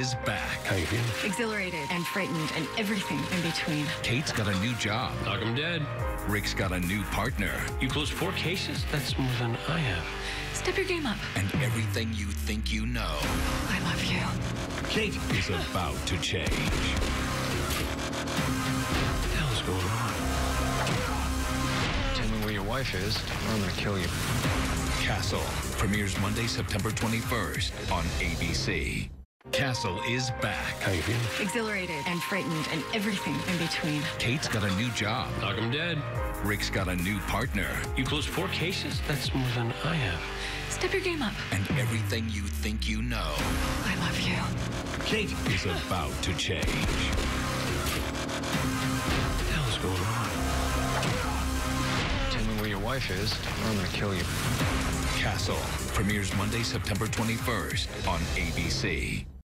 is back. How you feeling? Exhilarated and frightened and everything in between. Kate's got a new job. Knock him dead. Rick's got a new partner. You closed four cases? That's more than I have. Step your game up. And everything you think you know I love you. Kate! is about to change. What the hell is going on? Tell me where your wife is, or I'm gonna kill you. Castle premieres Monday, September 21st on ABC. Castle is back. How you feeling? Exhilarated and frightened and everything in between. Kate's got a new job. Knock him dead. Rick's got a new partner. You closed four cases? That's more than I have. Step your game up. And everything you think you know I love you. Kate! is about to change. What the hell is going on? Tell me where your wife is, or I'm gonna kill you. Castle premieres Monday, September 21st on ABC.